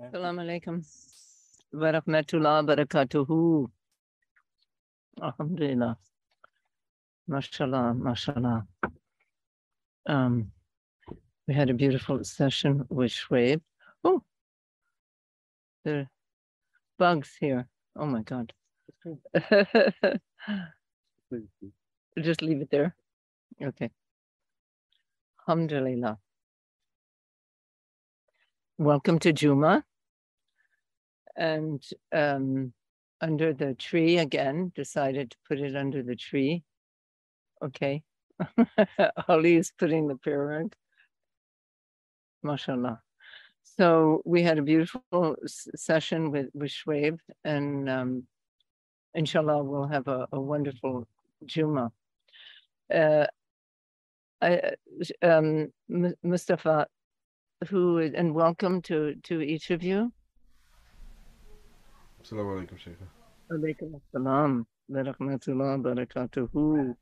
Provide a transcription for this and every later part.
Assalamu alaikum. Barakmatullah barakatuhu. Alhamdulillah. Mashallah, mashallah. Um, we had a beautiful session with Shweb. Oh, there are bugs here. Oh my God. Just leave it there. Okay. Alhamdulillah. Welcome to Juma. And um, under the tree again, decided to put it under the tree. Okay. Ali is putting the pyramid. MashaAllah. So we had a beautiful session with, with Shweb and um, inshallah we'll have a, a wonderful Juma. Uh, I, um, Mu- Mustafa, who and welcome to, to each of you. Assalamu alaikum, Sheikh. Alaikum assalam, wa barakatuhu.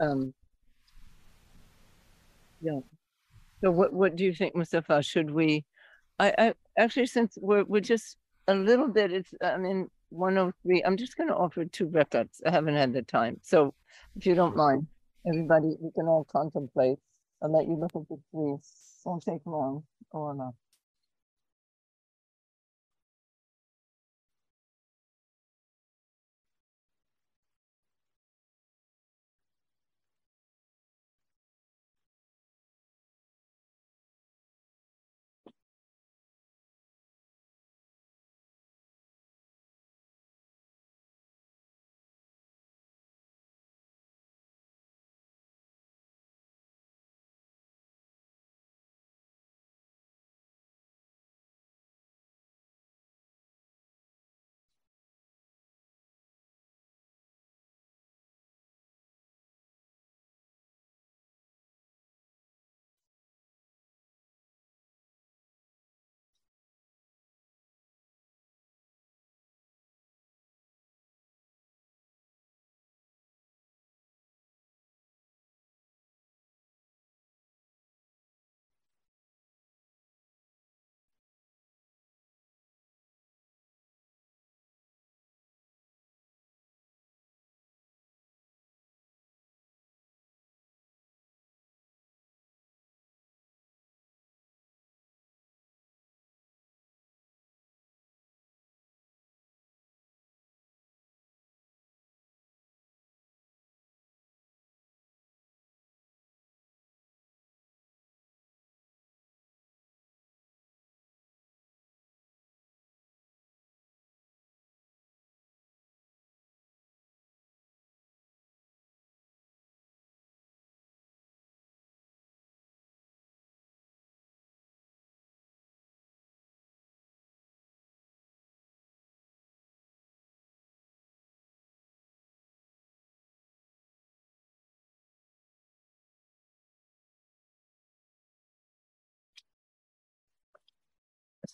Um, yeah. So what, what do you think, Mustafa? Should we, I, I, actually, since we're, we're just a little bit, it's, I mean, 103, I'm just going to offer two rakats. I haven't had the time. So if you don't mind, everybody, we can all contemplate. I'll let you look at the three. Won't take long. Or not.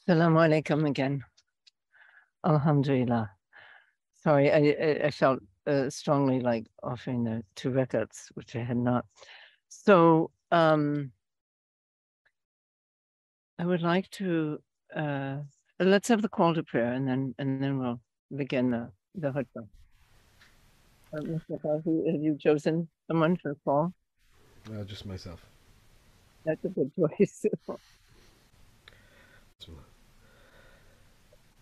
Assalamu alaikum again. Alhamdulillah. Sorry, I, I, felt uh, strongly like offering the two rakats, which I had not. So um, I would like to uh, let's have the call to prayer, and then and then we'll begin the the khutbah. Uh, have you chosen someone for call? Uh, just myself. That's a good choice.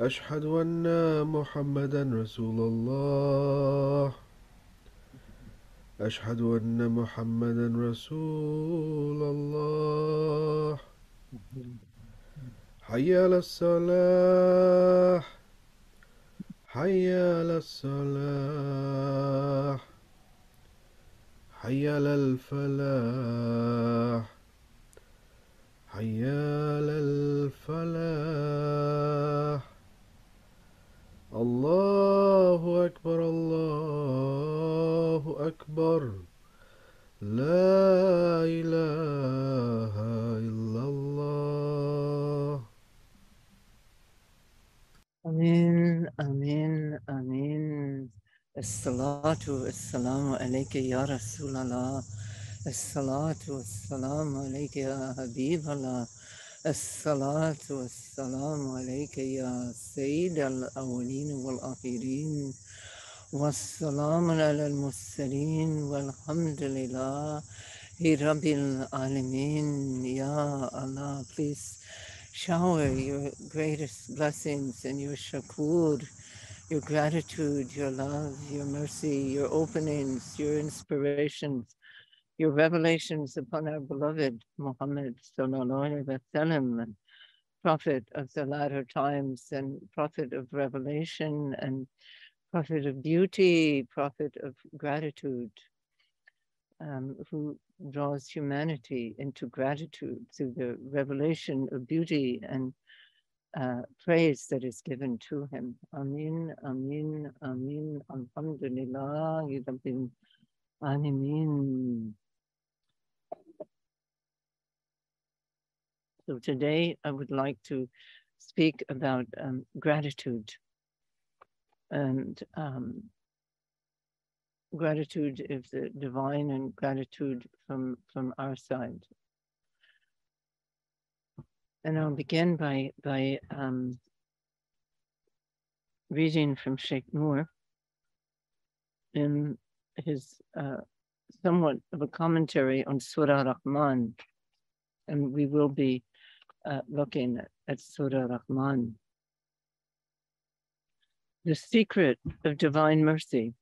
أشهد أن محمدا رسول الله. أشهد أن محمدا رسول الله. حي على الصلاة. حي على الصلاة. حي على الفلاح. حي على الفلاح. الله أكبر الله أكبر. لا إله إلا الله. أمين أمين أمين. الصلاة والسلام عليك يا رسول الله. الصلاة والسلام عليك يا حبيب الله. As-salatu as-salamu alayka ya Sayyid al-awwaleen wal-akhirin. والسلام على المرسلين والحمد لله رب العالمين Ya Allah please shower your greatest blessings and your shakur, your gratitude, your love, your mercy, your openings, your inspirations, your revelations upon our beloved Muhammad sallallahu alaihi wasallam, prophet of the latter times and prophet of revelation and prophet of beauty, prophet of gratitude, um, who draws humanity into gratitude through the revelation of beauty and uh, praise that is given to him. Amin, Amin, Amin, Alhamdulillah, Rabbil Alameen. So today I would like to speak about um, gratitude and um, gratitude of the divine and gratitude from from our side. And I'll begin by by um, reading from Sheikh Nur in his uh, somewhat of a commentary on Surah Rahman, and we will be uh, looking at, Surah Rahman. The secret of divine mercy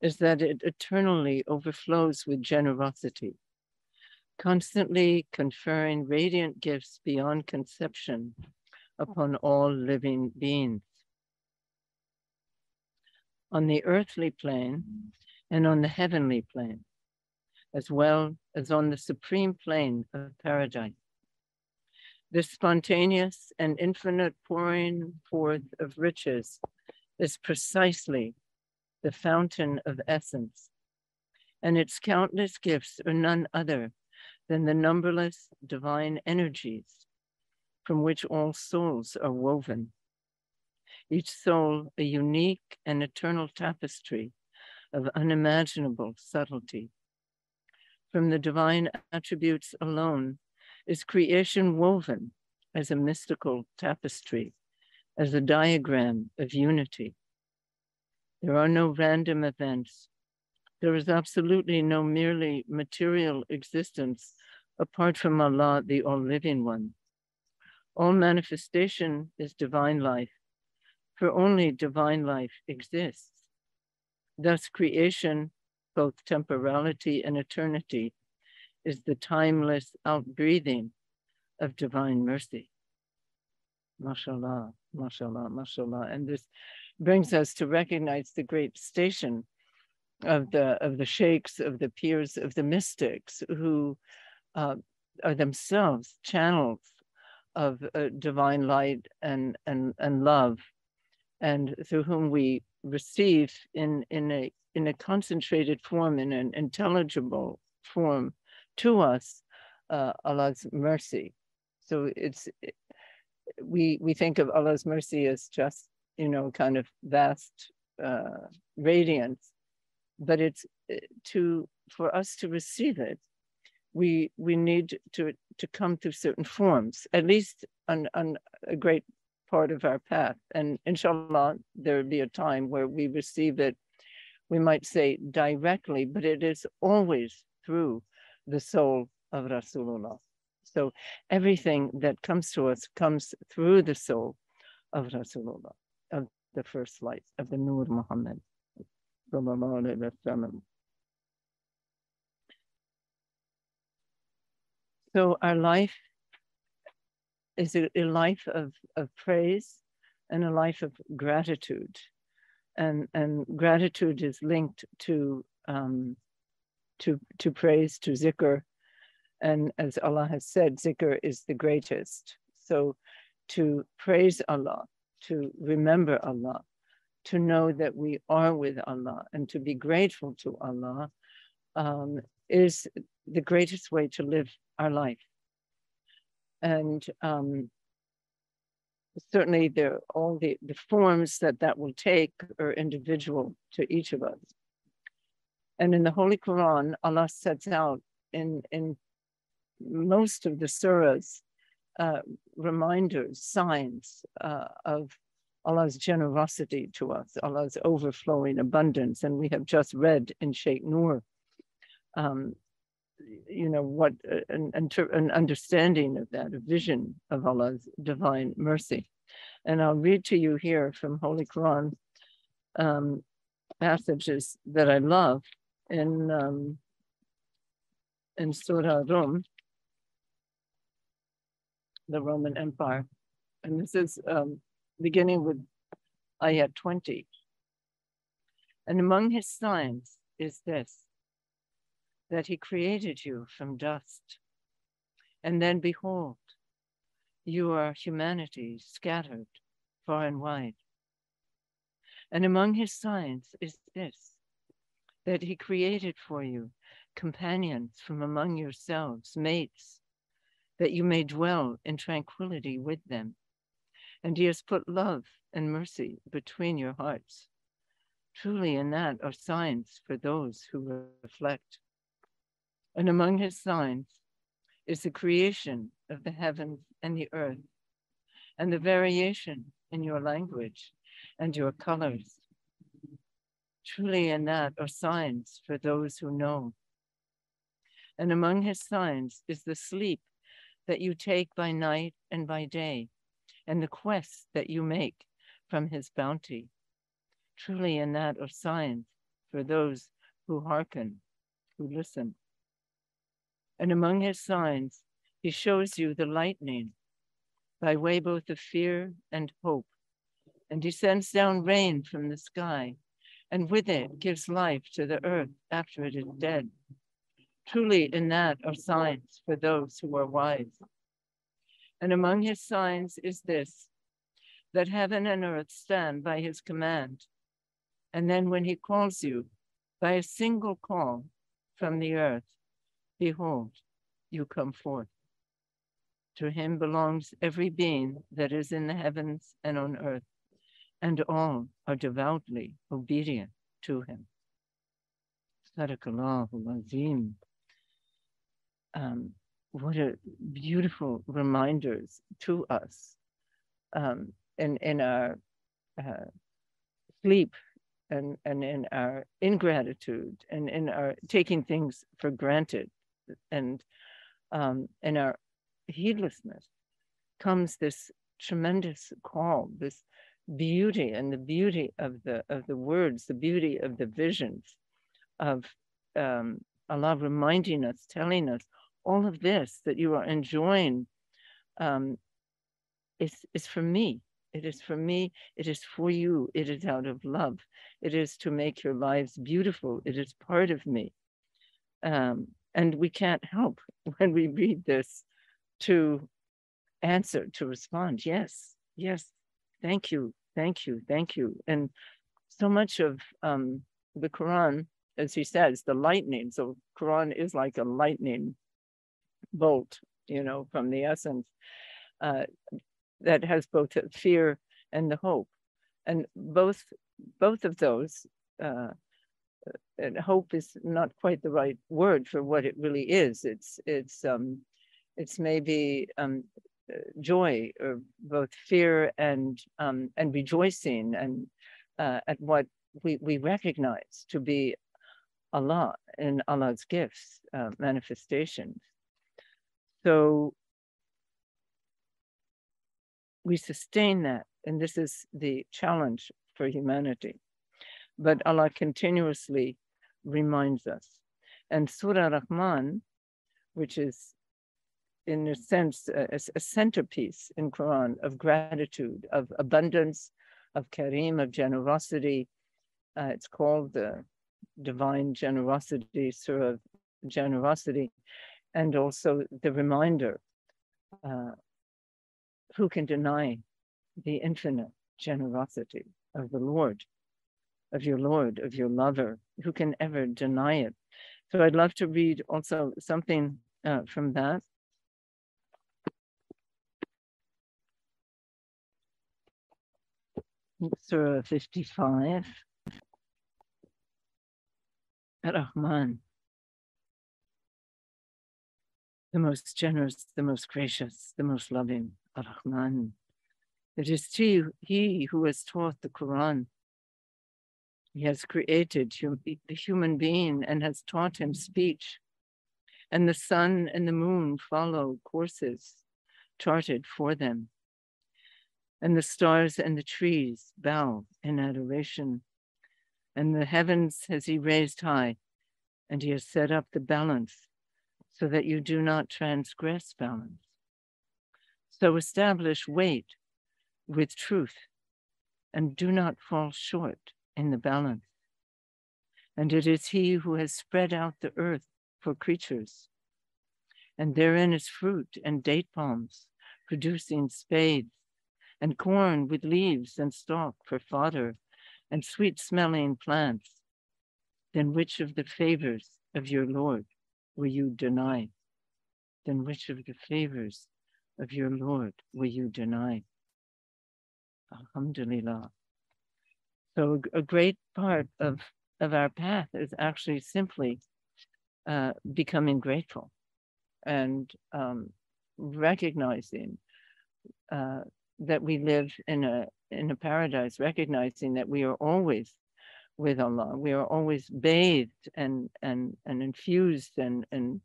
is that it eternally overflows with generosity, constantly conferring radiant gifts beyond conception upon all living beings. On the earthly plane and on the heavenly plane, as well as on the supreme plane of paradise. This spontaneous and infinite pouring forth of riches is precisely the fountain of essence, and its countless gifts are none other than the numberless divine energies from which all souls are woven. Each soul a unique and eternal tapestry of unimaginable subtlety. From the divine attributes alone is creation woven as a mystical tapestry, as a diagram of unity. There are no random events. There is absolutely no merely material existence apart from Allah, the All Living One. All manifestation is divine life, for only divine life exists. Thus, creation, both temporality and eternity, is the timeless outbreathing of divine mercy. Mashallah, mashallah, mashallah. And this brings us to recognize the great station of the of the sheikhs, of the pirs, of the mystics who uh, are themselves channels of uh, divine light and, and, and love, and through whom we receive in, in, a, in a concentrated form, in an intelligible form, to us uh, Allah's mercy. So it's we we think of Allah's mercy as just you know kind of vast uh, radiance, but it's uh, to for us to receive it, we we need to to come through certain forms, at least on on a great part of our path. And inshallah, there will be a time where we receive it. We might say directly, but it is always through the soul of Rasulullah. So everything that comes to us comes through the soul of Rasulullah, of the first light, of the Nur Muhammad. So our life is a, a life of, of praise and a life of gratitude. And, and gratitude is linked to um, to, to praise, to zikr, And as Allah has said, zikr is the greatest. So to praise Allah, to remember Allah, to know that we are with Allah and to be grateful to Allah um, is the greatest way to live our life. And um, certainly there all the, the forms that that will take are individual to each of us. And in the Holy Quran, Allah sets out in, in most of the surahs uh, reminders, signs uh, of Allah's generosity to us, Allah's overflowing abundance. And we have just read in Sheikh Nur, um, you know, what uh, an, an understanding of that, a vision of Allah's divine mercy. And I'll read to you here from Holy Quran um, passages that I love in um, in Surah Rum, the Roman Empire. And this is um, beginning with ayat 20. And among his signs is this, that he created you from dust. And then behold, you are humanity scattered far and wide. And among his signs is this, that he created for you companions from among yourselves, mates, that you may dwell in tranquility with them and he has put love and mercy between your hearts. Truly, in that are signs for those who reflect. And among his signs is the creation of the heavens and the earth, and the variation in your language and your colors. Truly, in that are signs for those who know. And among his signs is the sleep that you take by night and by day and the quest that you make from his bounty. Truly, in that are signs for those who hearken, who listen. And among his signs, he shows you the lightning by way both of fear and hope. And he sends down rain from the sky, and with it gives life to the earth after it is dead. Truly, in that are signs for those who are wise. And among his signs is this that heaven and earth stand by his command. And then when he calls you by a single call from the earth, behold, you come forth. To him belongs every being that is in the heavens and on earth, and all are devoutly obedient to him. Um, what a beautiful reminders to us um, in, in our uh, sleep and, and in our ingratitude and in our taking things for granted and um, in our heedlessness comes this tremendous call, this beauty and the beauty of the of the words, the beauty of the visions of um, Allah reminding us, telling us all of this that you are enjoying um, is, is for me. It is for me. It is for you. It is out of love. It is to make your lives beautiful. It is part of me. Um, and we can't help when we read this to answer, to respond. Yes, yes, thank you, thank you, thank you. And so much of um, the Quran, as he says, the lightning. So Quran is like a lightning bolt, you know, from the essence uh, that has both the fear and the hope. And both both of those, uh, and hope is not quite the right word for what it really is. It's it's um, it's maybe um, joy or both fear and um, and rejoicing and uh, at what we, we recognize to be Allah and Allah's gifts, uh, manifestations. So we sustain that, and this is the challenge for humanity. But Allah continuously reminds us. And Surah Rahman, which is in a sense a, a, centerpiece in Quran of gratitude, of abundance, of kareem, of generosity. Uh, it's called the divine generosity, surah of generosity and also the reminder uh, who can deny the infinite generosity of the Lord, of your Lord, of your lover? Who can ever deny it? So I'd love to read also something uh, from that. Surah 55. Rahman, the most generous, the most gracious, the most loving, Rahman. It is he, he who has taught the Quran. He has created hum, the human being and has taught him speech. And the sun and the moon follow courses charted for them. And the stars and the trees bow in adoration. And the heavens has he raised high, and he has set up the balance so that you do not transgress balance. So establish weight with truth and do not fall short in the balance. And it is he who has spread out the earth for creatures. And therein is fruit and date palms, producing spathes, and corn with leaves and stalk for fodder, and sweet smelling plants. Then which of the favors of your Lord will you deny? Then which of the favors of your Lord will you deny? Alhamdulillah. So a great part of, of our path is actually simply uh, becoming grateful and um, recognizing uh, that we live in a in a paradise, recognizing that we are always with Allah. We are always bathed and and and infused and and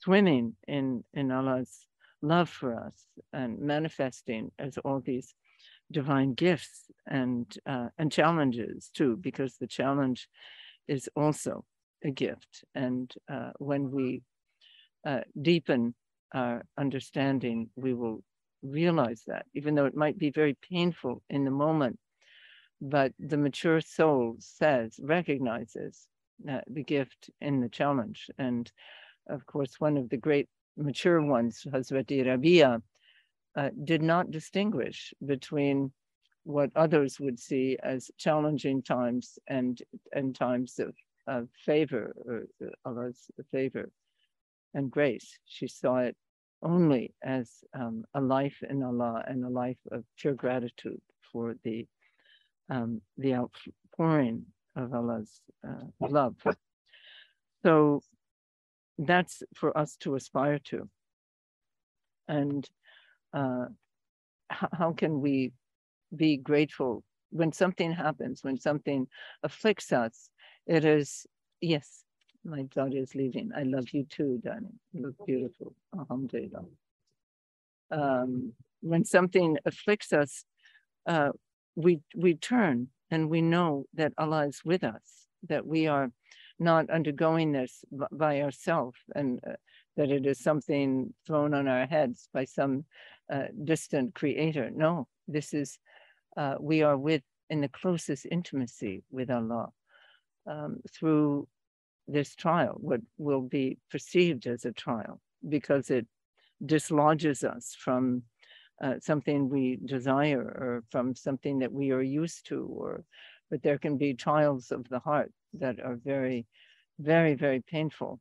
swimming in in Allah's love for us and manifesting as all these divine gifts and uh, and challenges too, because the challenge is also a gift. And uh, when we uh, deepen our understanding, we will realize that, even though it might be very painful in the moment. But the mature soul says, recognizes uh, the gift in the challenge. And of course, one of the great mature ones, Hazrati Rabia, uh, did not distinguish between what others would see as challenging times and and times of, of favor or Allah's favor and grace. She saw it only as um, a life in Allah and a life of pure gratitude for the um, the outpouring of Allah's uh, love. So that's for us to aspire to. And uh, how can we be grateful when something happens, when something afflicts us? It is, yes, my daughter is leaving. I love you too, darling. You look beautiful. Alhamdulillah. Um, when something afflicts us, uh, we we turn and we know that Allah is with us, that we are not undergoing this by ourselves, and uh, that it is something thrown on our heads by some uh, distant creator. No, this is, uh, we are with in the closest intimacy with Allah um, through this trial, what will be perceived as a trial, because it dislodges us from uh, something we desire or from something that we are used to, or but there can be trials of the heart that are very, very, very painful.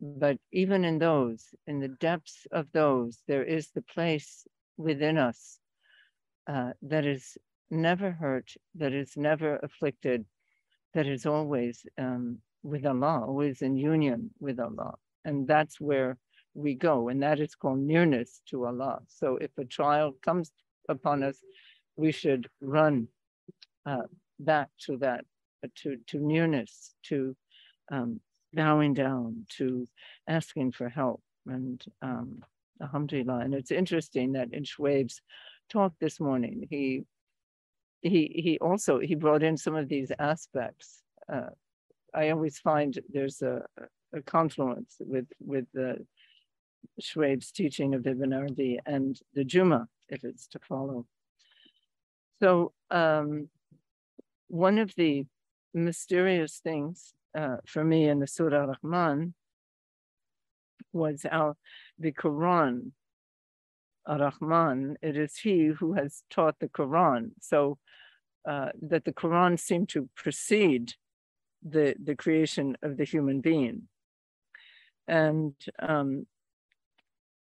But even in those, in the depths of those, there is the place within us uh, that is never hurt, that is never afflicted, that is always um, with Allah, always in union with Allah. And that's where we go, and that is called nearness to Allah. So if a trial comes upon us, we should run uh, back to that, uh, to, to nearness, to um, bowing down to asking for help. And um, alhamdulillah. And it's interesting that in Schwab's talk this morning, he he he also he brought in some of these aspects. Uh, I always find there's a, a confluence with with the teaching of Ibn Arabi and the Juma, if it's to follow. So um, one of the mysterious things uh, for me in the Surah Rahman was our the Quran. Ar-Rahman, it is he who has taught the Quran. So uh, that the Quran seemed to precede the, the creation of the human being. And um,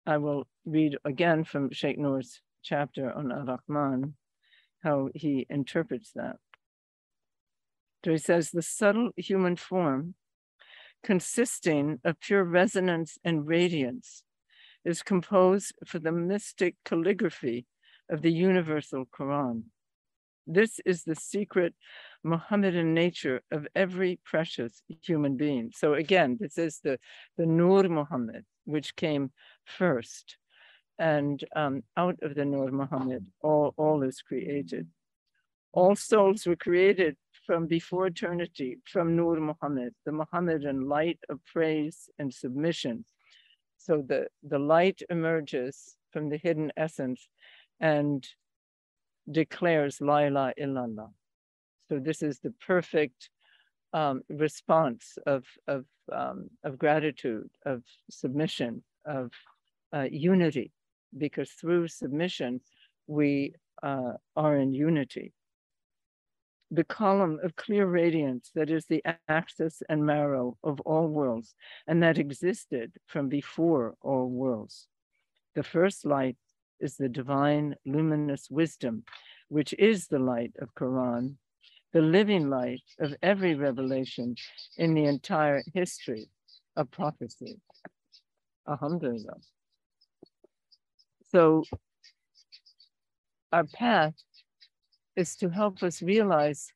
I will read again from Sheikh Nur's chapter on Ar-Rahman, how he interprets that. So he says, the subtle human form consisting of pure resonance and radiance is composed for the mystic calligraphy of the universal Quran. This is the secret Muhammadan nature of every precious human being. So again, this is the, the Nur Muhammad, which came first. And um, out of the Nur Muhammad, all, all is created. All souls were created from before eternity, from Nur Muhammad, the Muhammadan light of praise and submission. So the, the light emerges from the hidden essence and declares La ilaha illallah. So this is the perfect um, response of, of, um, of gratitude, of submission, of uh, unity, because through submission, we uh, are in unity. The column of clear radiance that is the axis and marrow of all worlds, and that existed from before all worlds. The first light is the divine luminous wisdom, which is the light of Quran, the living light of every revelation in the entire history of prophecy. Alhamdulillah. So our path is to help us realize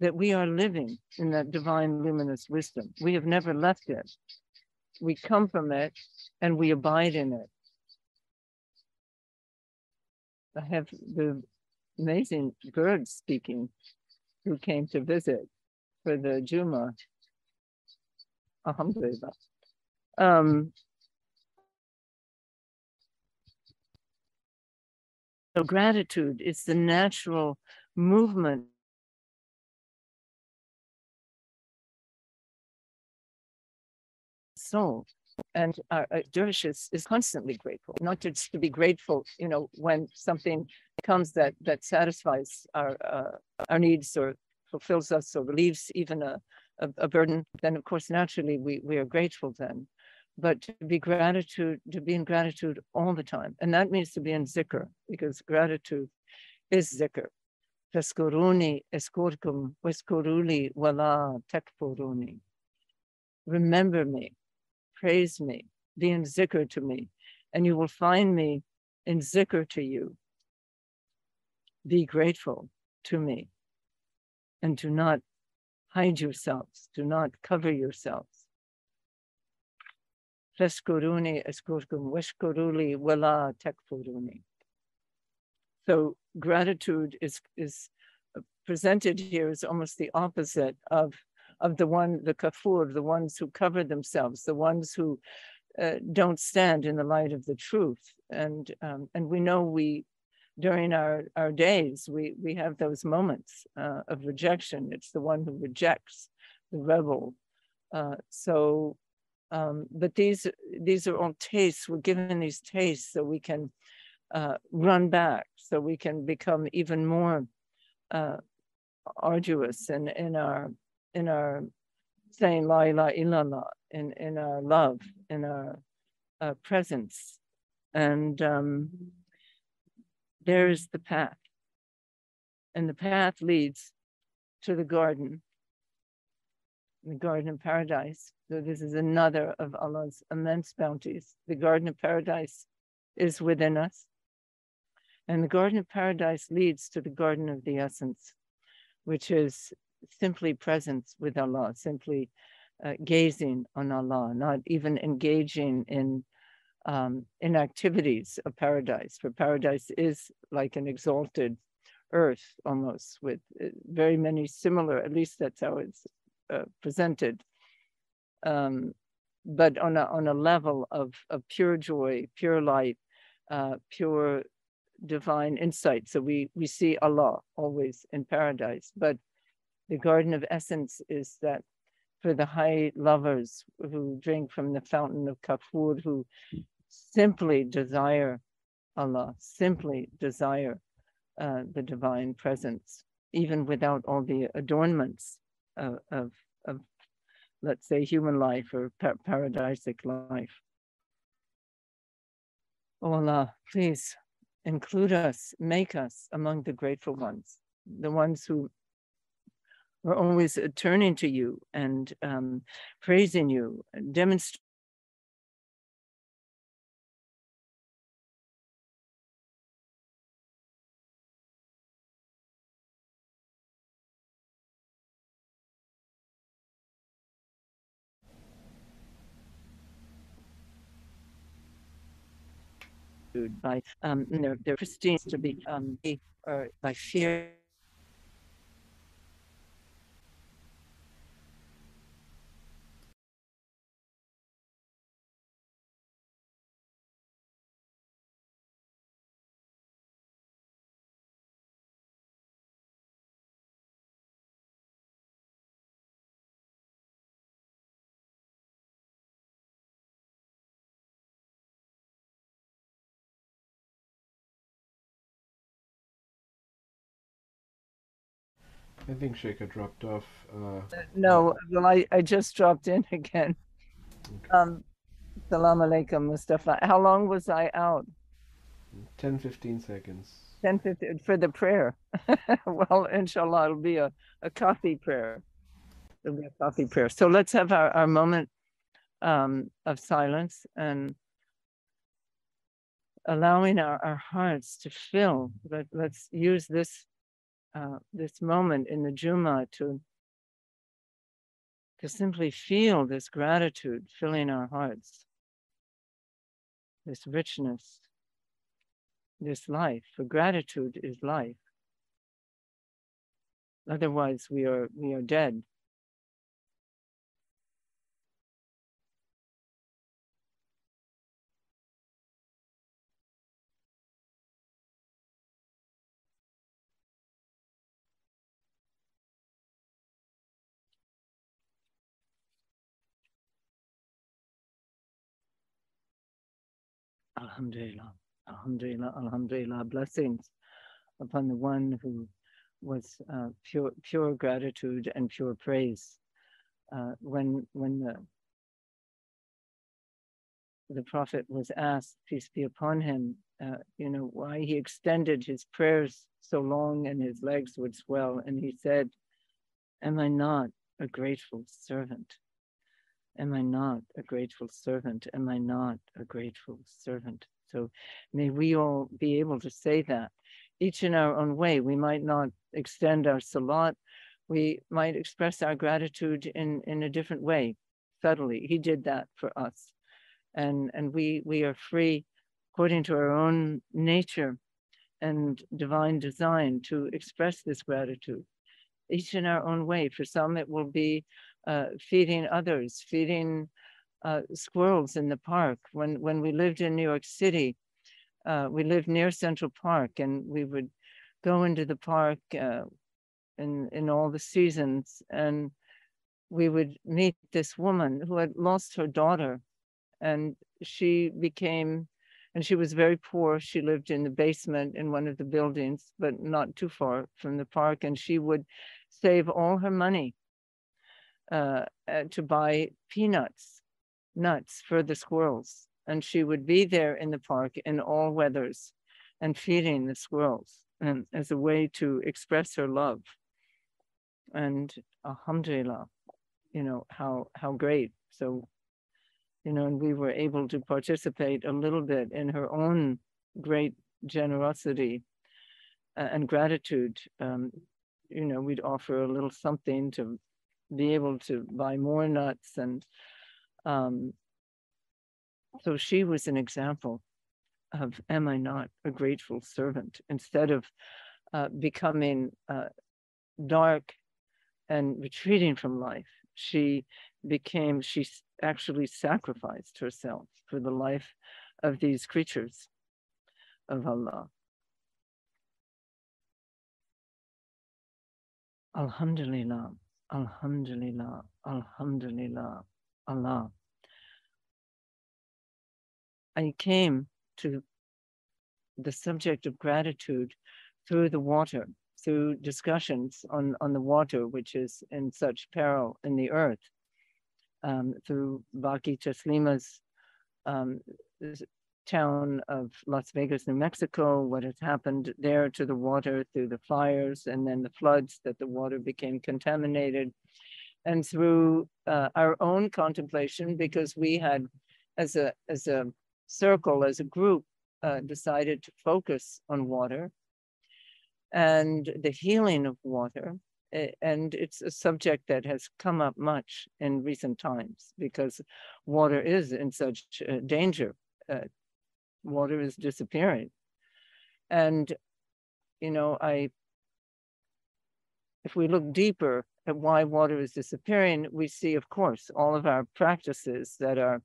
that we are living in that divine luminous wisdom. We have never left it. We come from it and we abide in it. I have the amazing birds speaking who came to visit for the Juma. Alhamdulillah. Um, so gratitude is the natural movement soul and our uh, dervish is, is constantly grateful, not just to be grateful, you know, when something comes that that satisfies our uh, our needs or fulfills us or relieves even a, a, a, burden, then of course naturally we we are grateful then. But to be gratitude, to be in gratitude all the time, and that means to be in zikr because gratitude is zikr. Feskuruni eskurkum weskuruli wala tekfuruni. Remember me, praise me, be in zikr to me, and you will find me in zikr to you. Be grateful to me and do not hide yourselves, do not cover yourselves. So gratitude is, is presented here as almost the opposite of of the one, the kafur, the ones who cover themselves, the ones who uh, don't stand in the light of the truth. And um, and we know we during our, our days we we have those moments uh, of rejection. It's the one who rejects the rebel. Uh, so, um, but these these are all tastes. We're given these tastes so we can uh, run back, so we can become even more uh, arduous in in our in our saying la ilaha illallah, in, in our love, in our uh, presence. And um, there is the path. And the path leads to the garden, the garden of paradise. So this is another of Allah's immense bounties. The garden of paradise is within us. And the garden of paradise leads to the garden of the essence, which is simply presence with Allah, simply uh, gazing on Allah, not even engaging in um, in activities of paradise. For paradise is like an exalted earth almost, with uh, very many similar. At least that's how it's uh, presented. Um, but on a on a level of of pure joy, pure light, uh, pure divine insight. So we we see Allah always in paradise, but the garden of essence is that for the high lovers who drink from the fountain of Kafur, who simply desire Allah, simply desire uh, the divine presence, even without all the adornments of, of, of let's say, human life or par- paradisic life. Oh Allah, please include us, make us among the grateful ones, the ones who are always turning to you and um, praising you, demonstrating by um, their, their pristine to be um, or by fear. I think Shaykha dropped off. Uh, No, well, I, I just dropped in again. Okay. Um, Salam alaikum, Mustafa. How long was I out? 10 15 seconds. 10, 15, for the prayer. well, inshallah, it'll be a, a coffee prayer. It'll be a coffee prayer. So let's have our, our moment um, of silence and allowing our, our hearts to fill. Let, let's use this uh, this moment in the Juma to to simply feel this gratitude filling our hearts, this richness, this life. For gratitude is life. Otherwise, we are we are dead. Alhamdulillah, Alhamdulillah, Alhamdulillah. Blessings upon the one who was uh, pure, pure gratitude and pure praise. Uh, when when the the prophet was asked, peace be upon him, uh, you know, why he extended his prayers so long and his legs would swell, and he said, "Am I not a grateful servant?" Am I not a grateful servant? Am I not a grateful servant? So may we all be able to say that each in our own way. We might not extend our salat. We might express our gratitude in, in a different way, subtly. He did that for us. And, and we, we are free, according to our own nature and divine design, to express this gratitude, each in our own way. For some, it will be uh, feeding others, feeding uh, squirrels in the park. When when we lived in New York City, uh, we lived near Central Park, and we would go into the park uh, in in all the seasons, and we would meet this woman who had lost her daughter, and she became. And she was very poor. She lived in the basement in one of the buildings, but not too far from the park. And she would save all her money uh, uh, to buy peanuts, nuts for the squirrels. And she would be there in the park in all weathers and feeding the squirrels and as a way to express her love. And alhamdulillah, you know, how, how great. So, you know, and we were able to participate a little bit in her own great generosity uh, and gratitude. Um, you know, we'd offer a little something to be able to buy more nuts and um, so she was an example of am i not a grateful servant? Instead of uh, becoming uh, dark and retreating from life she became she actually sacrificed herself for the life of these creatures of allah. Alhamdulillah Alhamdulillah, Alhamdulillah, Allah. I came to the subject of gratitude through the water, through discussions on, on the water, which is in such peril in the earth, um, through Baki Taslima's um, town of Las Vegas, New Mexico, what has happened there to the water through the fires and then the floods that the water became contaminated. And through uh, our own contemplation, because we had, as a, as a circle, as a group, uh, decided to focus on water and the healing of water. And it's a subject that has come up much in recent times because water is in such danger. Uh, water is disappearing. And, you know, I, if we look deeper at why water is disappearing, we see, of course, all of our practices that are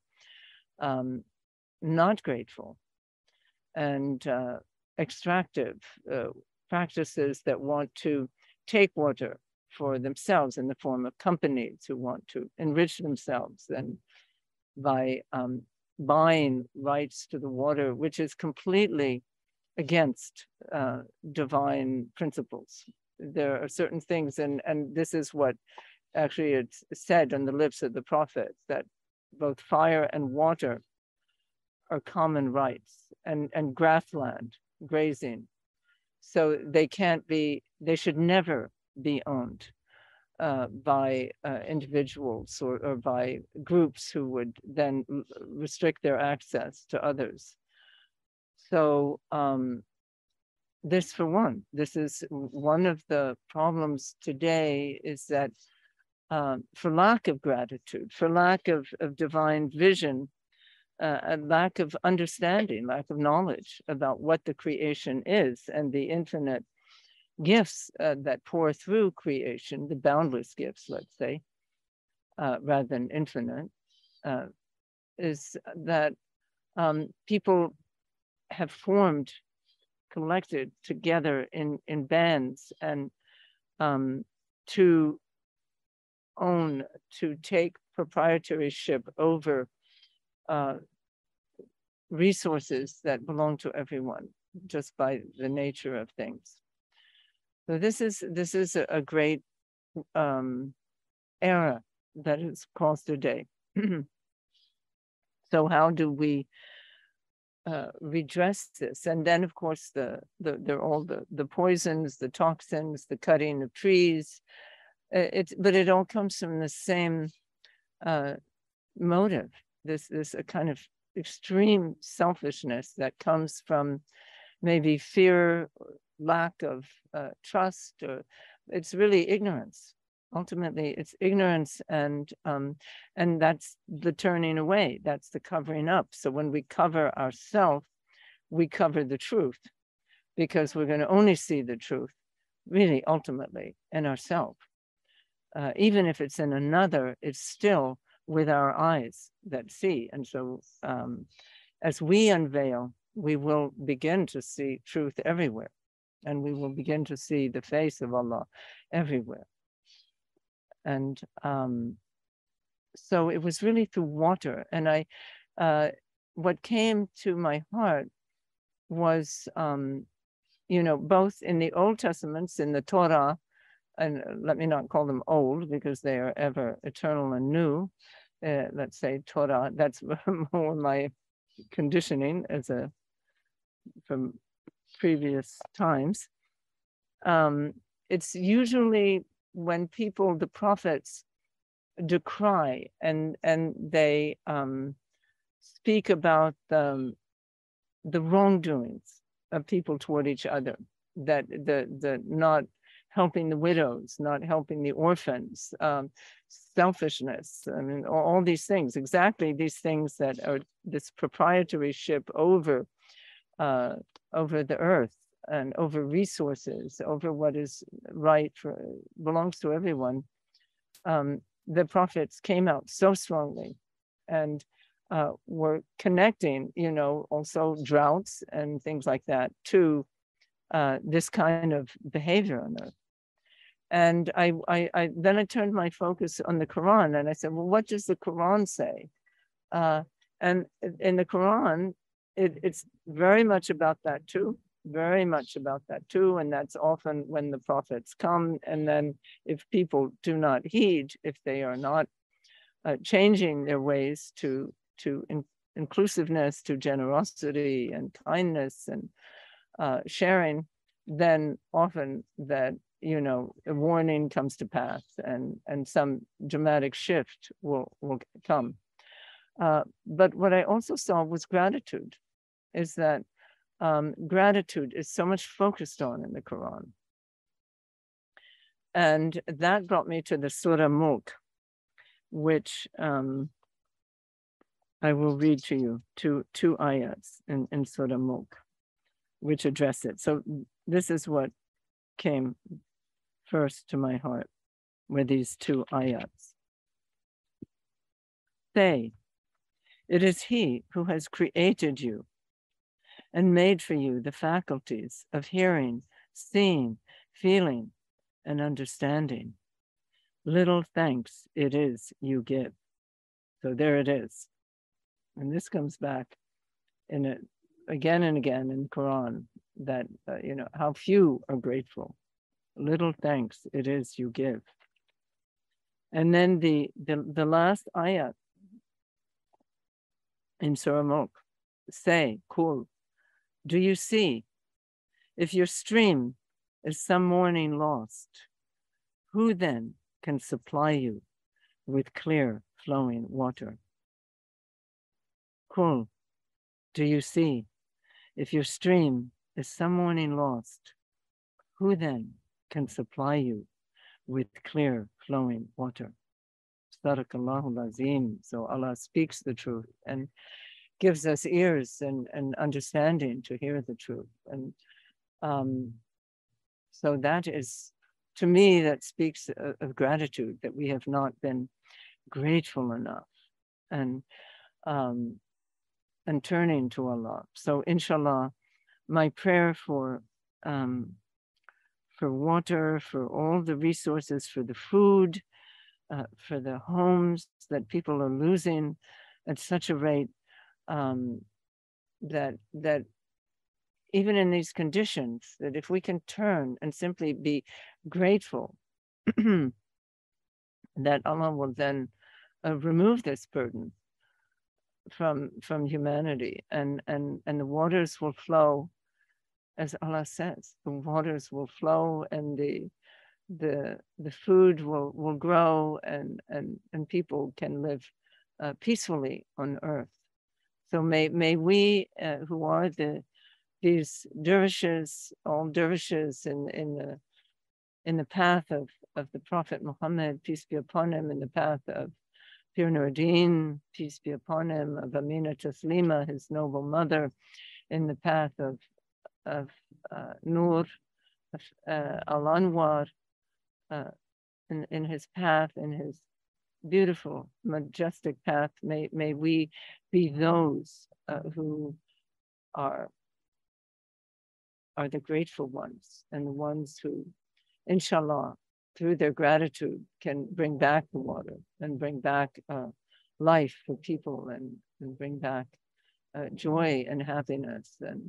um, not grateful and uh, extractive uh, practices that want to take water for themselves in the form of companies who want to enrich themselves and by um, buying rights to the water, which is completely against uh, divine principles. There are certain things, and, and this is what actually it's said on the lips of the prophets that both fire and water are common rights and, and grassland, grazing. So they can't be, they should never be owned uh, by uh, individuals or, or by groups who would then restrict their access to others. So um, this for one, this is one of the problems today is that uh, for lack of gratitude, for lack of, of divine vision, uh, a lack of understanding, lack of knowledge about what the creation is and the infinite gifts uh, that pour through creation, the boundless gifts, let's say, uh, rather than infinite, uh, is that um, people have formed, collected together in, in bands and um, to own, to take proprietorship over uh, resources that belong to everyone just by the nature of things. So this is this is a, great um, era that is caused today. so how do we uh, redress this? And then, of course, the the they're all the the poisons, the toxins, the cutting of trees. It's but it all comes from the same uh, motive. This this a kind of extreme selfishness that comes from maybe fear, lack of uh, trust, or it's really ignorance. Ultimately, it's ignorance, and um, and that's the turning away. That's the covering up. So when we cover ourselves, we cover the truth, because we're going to only see the truth, really, ultimately, in ourselves. Uh, even if it's in another, it's still with our eyes that see. And so, um, as we unveil, we will begin to see truth everywhere and we will begin to see the face of Allah everywhere. And um, so it was really through water. And I, uh, what came to my heart was, um, you know, both in the Old Testaments, in the Torah, and let me not call them old because they are ever eternal and new. Uh, let's say Torah, that's more my conditioning as a from previous times. Um, it's usually when people, the prophets, decry and and they um, speak about the, the wrongdoings of people toward each other, that the the not helping the widows, not helping the orphans, um, selfishness, I mean, all, all, these things, exactly these things that are this proprietorship over uh, over the earth and over resources, over what is right for belongs to everyone. Um, the prophets came out so strongly and uh, were connecting, you know, also droughts and things like that to uh, this kind of behavior on earth. and I, I, I then I turned my focus on the Quran and I said, well, what does the Quran say? Uh, and in the Quran, it, it's very much about that too, very much about that too. And that's often when the prophets come. And then if people do not heed, if they are not uh, changing their ways to, to in, inclusiveness, to generosity and kindness and uh, sharing, then often that you know a warning comes to pass and and some dramatic shift will will come uh, but what i also saw was gratitude is that um, gratitude is so much focused on in the quran and that brought me to the surah mulk which um, i will read to you two two ayats in, in surah mulk which address it so this is what came first to my heart were these two ayats. Say, it is He who has created you and made for you the faculties of hearing, seeing, feeling, and understanding. Little thanks it is you give. So there it is. And this comes back in it again and again in Quran that, uh, you know, how few are grateful little thanks it is you give. And then the, the, the last ayat in Surah say, Qul, do you see? If your stream is some morning lost, who then can supply you with clear flowing water? Qul, do you see? If your stream is some morning lost, who then can supply you with clear flowing water. Azim. So Allah speaks the truth and gives us ears and, and understanding to hear the truth. And um, so that is, to me, that speaks of, of, gratitude that we have not been grateful enough and um, and turning to Allah. So inshallah, my prayer for um, for water, for all the resources, for the food, uh, for the homes that people are losing at such a rate um, that that even in these conditions, that if we can turn and simply be grateful, that Allah will then uh, remove this burden from from humanity, and and and the waters will flow as Allah says, the waters will flow and the the the food will will grow and and and people can live uh, peacefully on earth. So may may we uh, who are the these dervishes, all dervishes in in the in the path of of the Prophet Muhammad, peace be upon him, in the path of Pir Nuruddin, peace be upon him, of Amina Taslima, his noble mother, in the path of of uh, Nur, of uh, Al Anwar, uh, in, in his path, in his beautiful, majestic path. May, may we be those uh, who are, are the grateful ones and the ones who, inshallah, through their gratitude, can bring back the water and bring back uh, life for people and, and bring back uh, joy and happiness and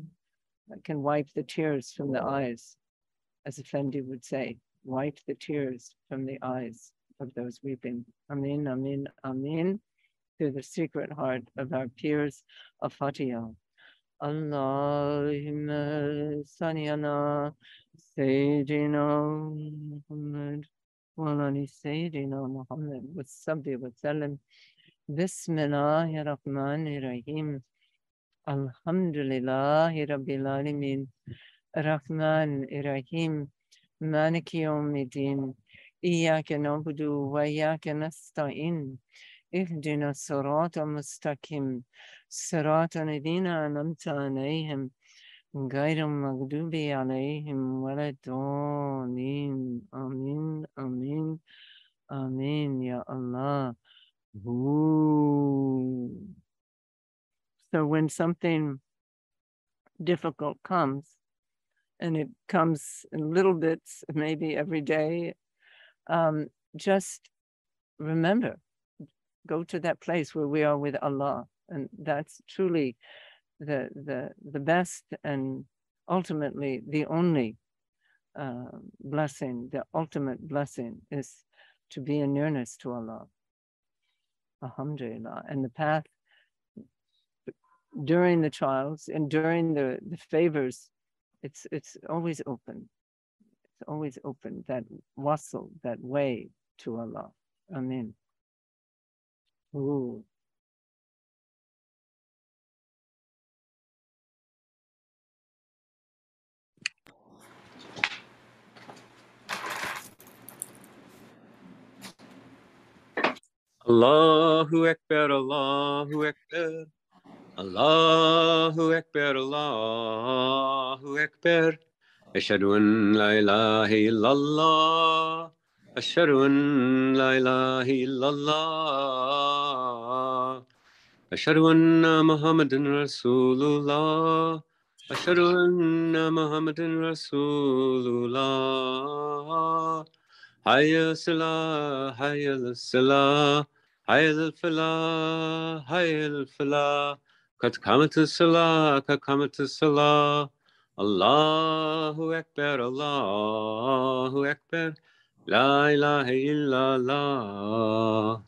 can wipe the tears from the eyes, as Effendi would say, wipe the tears from the eyes of those weeping. Amin, Amin, Amin, through the secret heart of our pirs of Fatiha. Allahumma salli ala Sayyidina Muhammad wa ali Sayyidina Muhammad wa sabbi wa sallam. Bismillahir Rahmanir Rahim. Alhamdulillahi Rabbil Alamin. Rahman Irahim. Maliki Yawmiddin. إياك نعبد وإياك نستعين اهدنا الصراط المستقيم صراط الذين أنعمت عليهم غير المغضوب عليهم ولا الضالين آمين آمين آمين يا الله Ooh. So when something difficult comes, and it comes in little bits, maybe every day, um, just remember, go to that place where we are with Allah, and that's truly the the the best and ultimately the only uh, blessing. The ultimate blessing is to be in nearness to Allah. Alhamdulillah, and the path during the trials and during the the favors, it's it's always open. It's always open. That wasl, that way to Allah. Amen. Ooh. Allahu Akbar, Allahu Akbar, Allahu Akbar, Allahu Akbar. أشهد أن لا إله إلا الله أشهد أن لا إله إلا الله أشهد أن محمد رسول الله أشهد أن محمد رسول الله حي الصلاة حي الصلاة حي الفلاح حي الفلاح Kat kamata salah, kat salah. Allahu Akbar, Allahu Akbar. La ilaha illallah.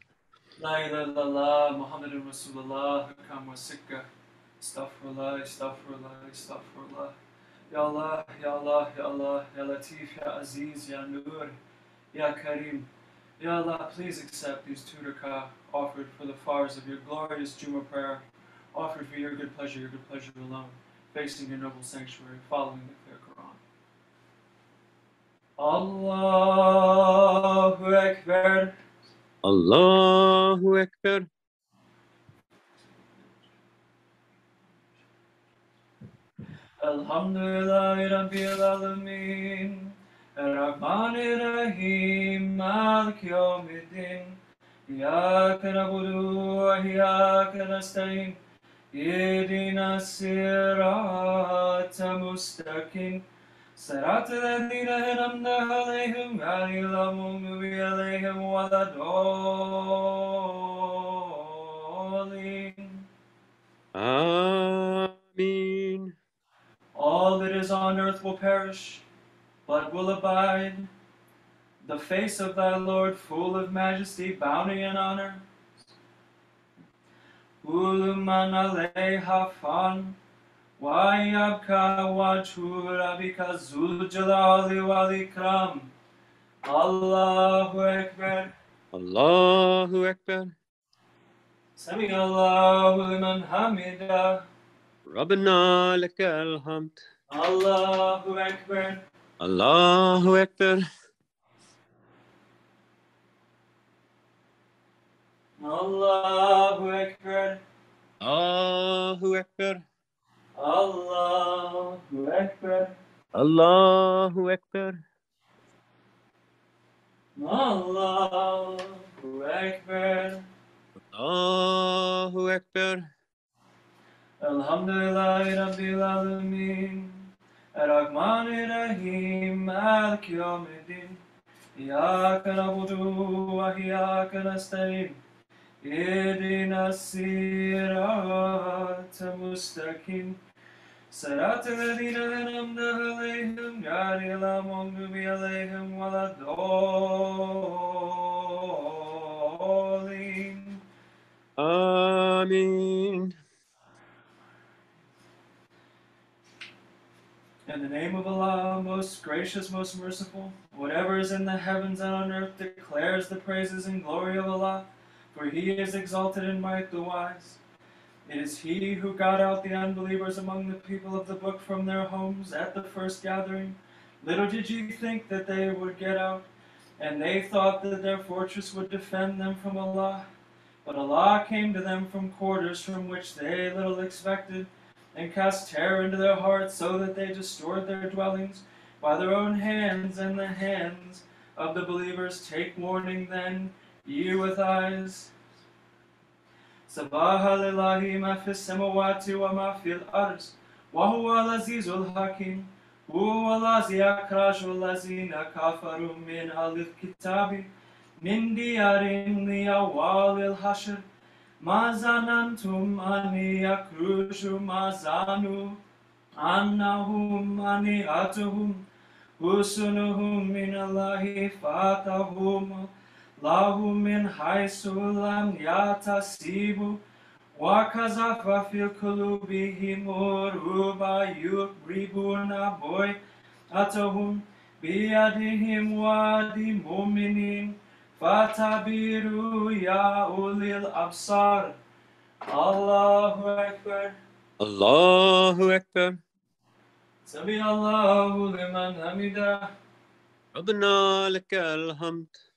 La ilaha illallah, Muhammadur Rasulullah, Hakam wa Sikka. Astaghfirullah, astaghfirullah, astaghfirullah. Ya Allah, Ya Allah, Ya Allah, Ya Latif, Ya Aziz, Ya Nur, Ya Karim. Ya Allah, please accept these two offered for the fires of your glorious Jummah prayer offered for your good pleasure, your good pleasure alone, facing your noble sanctuary, following the clear Quran. Allahu Akbar. الله أكبر Alhamdulillah Rabbil Alameen Ar-Rahman Ar-Rahim Malik Yawmiddin إياك نعبد وإياك نستعين اهدنا الصراط المستقيم صراط الذين أنعمت عليهم غير المغضوب عليهم ولا الضالين آمين All that is on earth will perish, but will abide. The face of thy Lord, full of majesty, bounty, and honor. ulumanalehafan wa yabka wa turabika zuljalali wal ikram Allahu Ekber Allahu Ekber Sami Allahu liman hamida. Rabbana lekal hamd. Allahu Ekber Allahu Ekber Allahu Akbar. الله أكبر Allahu Akbar. الله أكبر Allahu Akbar. الله أكبر Alhamdulillah Rabbil Alameen. Ar-Rahman Ar-Rahim. Malik Yawmiddin. إياك نعبد وإياك نستعين اهدنا الصراط المستقيم صراط الذين أنعمت عليهم غير المغضوب عليهم ولا الضالين آمين In the name of Allah, most gracious, most merciful, whatever is in the heavens and on earth declares the praises and glory of Allah, for He is exalted in might, the wise. It is He who got out the unbelievers among the people of the book from their homes at the first gathering. Little did ye think that they would get out, and they thought that their fortress would defend them from Allah. But Allah came to them from quarters from which they little expected and cast terror into their hearts so that they destroyed their dwellings by their own hands and the hands of the believers. Take warning then, you with eyes. Sabaha lillahi ma fi semawati wa ma fi al-ars wa huwa hakim. Huwa al-azi akrashu al-azina kafaru min alif kitabi. Min diyarin li awal il-hashir ma zanantum ani akrushu ma zanu. Annahum ani atuhum husunuhum min allahi fatahumah lahu min haysu lam yatasibu wa kazafa fil kulubihim uruba yuribuna boy atahum biyadihim wadi muminin. Fatabiru ya ulil absar. Allahu Ekber. Allahu Ekber. Sami Allahu liman hamida. Rabbena lekel hamd.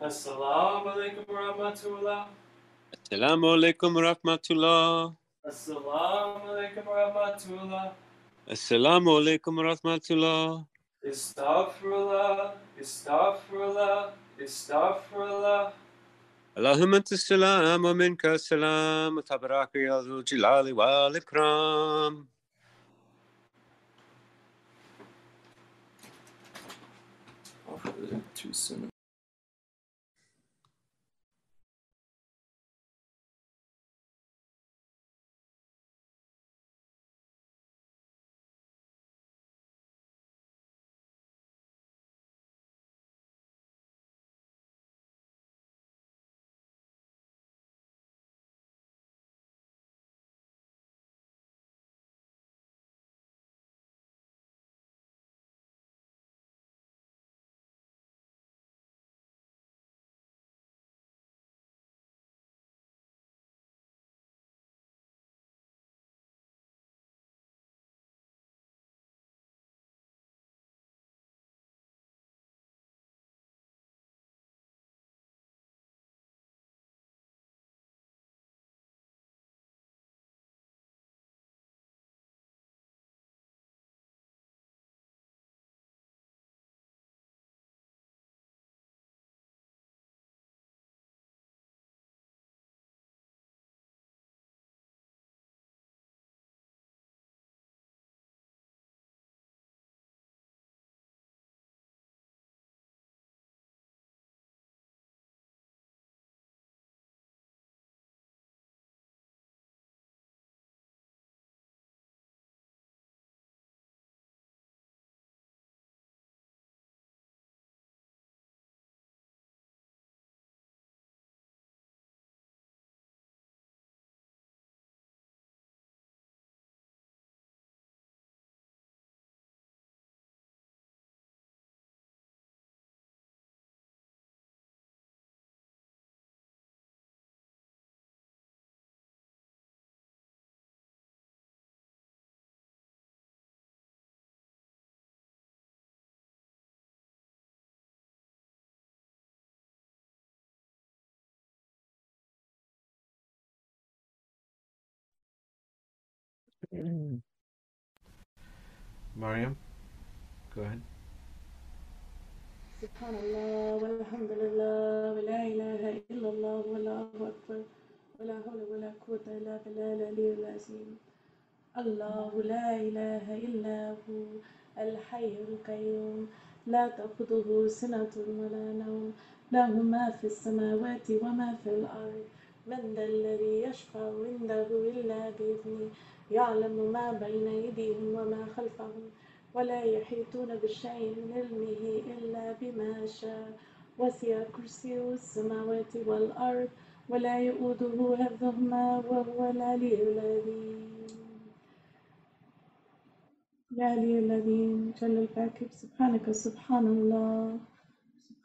Assalamu alaikum rahmatullah. Assalamu alaikum rahmatullah. Assalamu alaikum rahmatullah. Assalamu alaikum rahmatullah. Astaghfirullah, astaghfirullah, astaghfirullah. اللهم انت السلام wa السلام تبارك يا ذو الجلال والاكرام too soon. Mariam, go ahead. سبحان الله والحمد لله ولا إله إلا الله والله أكبر ولا حول ولا قوة إلا بالله العلي العظيم الله لا إله إلا هو الحي القيوم لا تأخذه سنة ولا نوم له ما في السماوات وما في الأرض من ذا الذي يشفع عنده إلا بإذنه يعلم ما بين أيديهم وما خلفهم ولا يحيطون بشيء من علمه إلا بما شاء. وسع كرسيه السماوات والأرض ولا يؤوده حفظهما وهو العلي العظيم يا علي الذين جل الباكر سبحانك سبحان الله.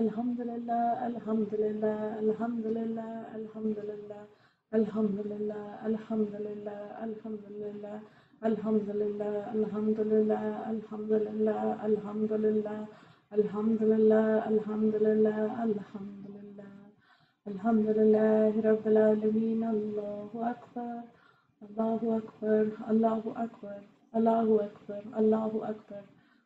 الحمد لله الحمد لله الحمد لله الحمد لله الحمد لله الحمد لله الحمد لله الحمد لله الحمد لله الحمد لله الحمد لله الحمد لله الحمد لله الحمد لله الحمد لله رب العالمين الله أكبر الله أكبر الله أكبر الله أكبر الله أكبر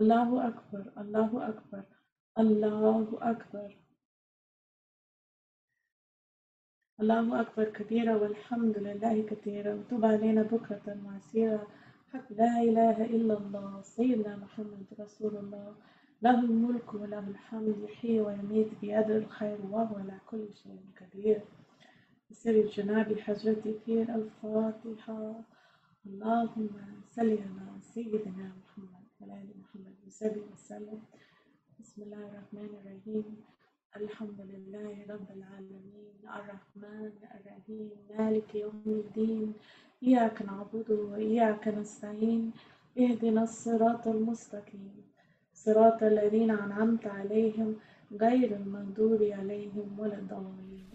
الله أكبر الله أكبر الله أكبر. الله أكبر كبيرا والحمد لله كثيرا. وتب علينا بكرة وعسيرا حق لا إله إلا الله سيدنا محمد رسول الله. له الملك وله الحمد يحيي ويميت بيده الخير وهو على كل شيء قدير. بسر جناب في الفاتحة. اللهم صل على سيدنا محمد. وعلى آل محمد وصحبه وسلم. بسم الله الرحمن الرحيم. الحمد لله رب العالمين. الرحمن الرحيم. مالك يوم الدين. إياك نعبد وإياك نستعين. اهدنا الصراط المستقيم. صراط الذين أنعمت عليهم غير المغضوب عليهم ولا الضالين.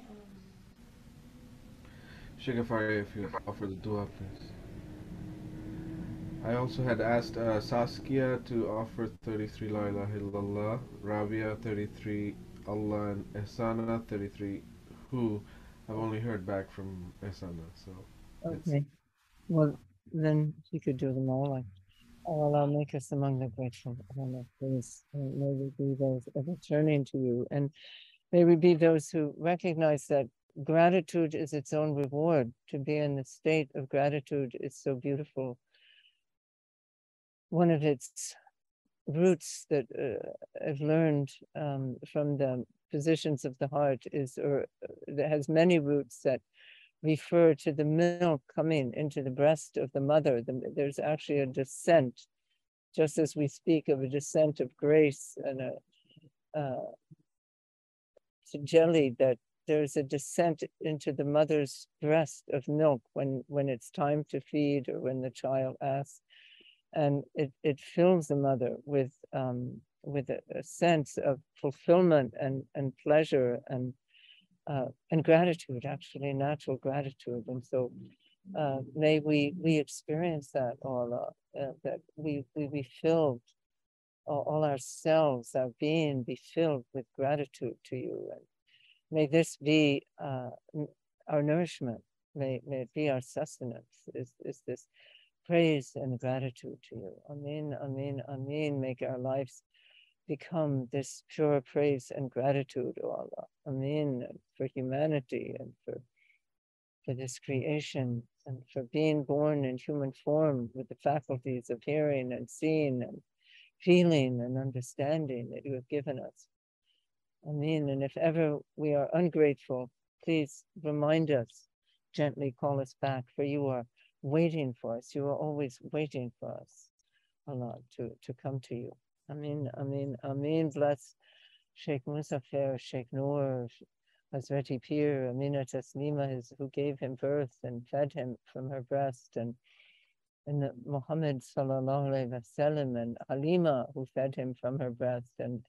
Sheikh Afari, if you offer the dua, please. I also had asked uh, Saskia to offer 33 La ilaha illallah, Rabia 33 Allah, and Ehsana 33 Who. I've only heard back from Ehsana, so. Okay. Well, then you could do them all. Like, Allah make us among the grateful. Allah, please. and May we be those ever turning to you. And may we be those who recognize that gratitude is its own reward. To be in the state of gratitude is so beautiful. One of its roots that uh, I've learned um, from the physicians of the heart is, or uh, that has many roots that refer to the milk coming into the breast of the mother. The, there's actually a descent, just as we speak of a descent of grace and a uh, tajalli that there's a descent into the mother's breast of milk when when it's time to feed or when the child asks and it, it fills the mother with um, with a, a sense of fulfillment and and pleasure and uh, and gratitude actually natural gratitude. And so uh, may we we experience that all uh, uh, that we we be filled all, all ourselves our being be filled with gratitude to you. And may this be uh, our nourishment. May, may it be our sustenance is, is this praise and gratitude to you. Amen amen amen. Make our lives become this pure praise and gratitude O allah. Amen. For humanity and for for this creation and for being born in human form with the faculties of hearing and seeing and feeling and understanding that you have given us. Amen. And if ever we are ungrateful, please remind us, gently call us back, for you are waiting for us. You are always waiting for us, Allah, to, to come to you. Amin, Amin, Amin. Bless Sheikh Muzaffer, Sheikh Nur, Hazreti Pir, Amina Taslima, his, who gave him birth and fed him from her breast, and and the Muhammad sallallahu alaihi wasallam, and Halima, who fed him from her breast, and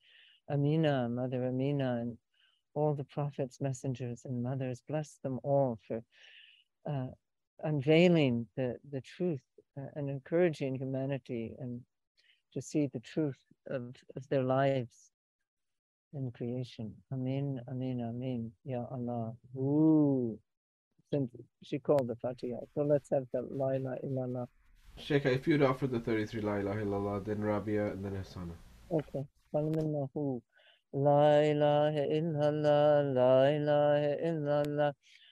Amina, Mother Amina, and all the prophets, messengers, and mothers. Bless them all for uh, unveiling the, the truth uh, and encouraging humanity and to see the truth of, of their lives in creation. Amin, amin, amin. Ya Allah. Ooh. Since she called the Fatiha. So let's have the La ilaha illallah. Sheikh, if you'd offer the 33 La ilaha illallah, then Rabia and then Hasana. Okay. La ilaha illallah, la ilaha illallah.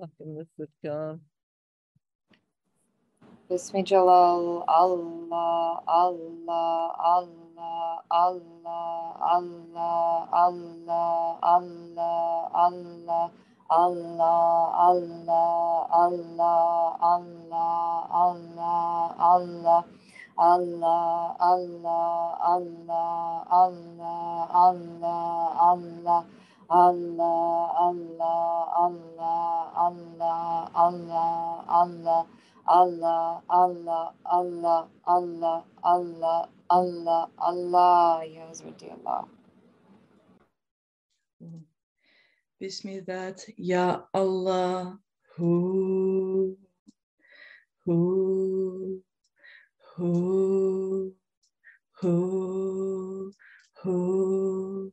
Hakkımda sırtkan. Bismi Celal, Allah, Allah, Allah, Allah, Allah, Allah, Allah, Allah, Allah, Allah, Allah, Allah, Allah, Allah. Allah, Allah, Allah, Allah, Allah, Allah. Allah, Allah, Allah, Allah, Allah, Allah. Allah, Allah, Allah, Allah, Allah, Allah, Allah, Ya Hazreti Allah. Bismi that, Ya Allah, who, who, who, who, who,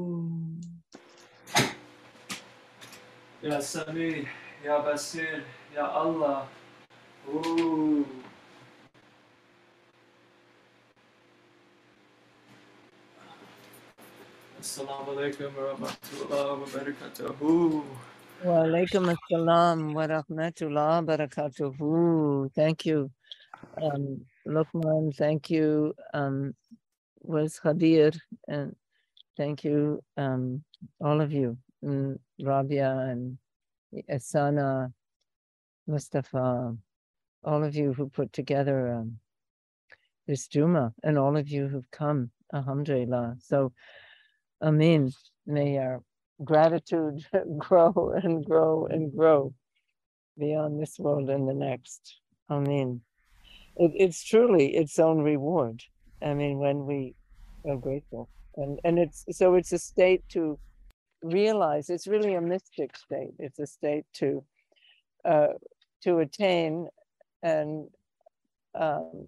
Ya Sami, Ya Basir, Ya Allah. Ooh. Assalamu alaikum wa rahmatullahi wa barakatuhu. Wa alaikum assalam wa rahmatullah barakatuhu. Thank you, um, Lukman. Thank you, um, was Khadir, and thank you, um, all of you, mm, Rabia and Hasana, Mustafa, all of you who put together um, this Juma, and all of you who've come, Alhamdulillah. So, Amin. May our gratitude grow and grow and grow beyond this world and the next. Amen. It, it's truly its own reward. I mean, when we are grateful, and and it's so it's a state to realize. It's really a mystic state. It's a state to uh, to attain and um,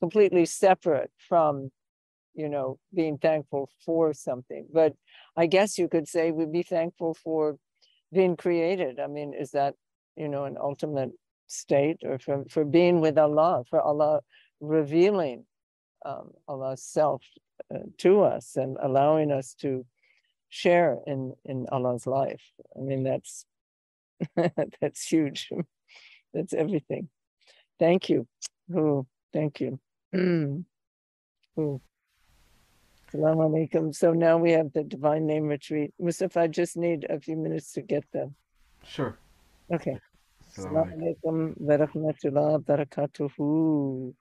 completely separate from you know, being thankful for something. But I guess you could say we'd be thankful for being created. I mean, is that, you know, an ultimate state or for, for being with Allah, for Allah revealing um, Allah's self uh, to us and allowing us to share in in Allah's life. I mean, that's that's huge. that's everything. Thank you. Oh, thank you. Oh. Assalamu alaikum. So now we have the divine name retreat. Mustafa, I just need a few minutes to get them. Sure. Okay. Assalamu alaikum. Wa rahmatullah wa barakatuhu.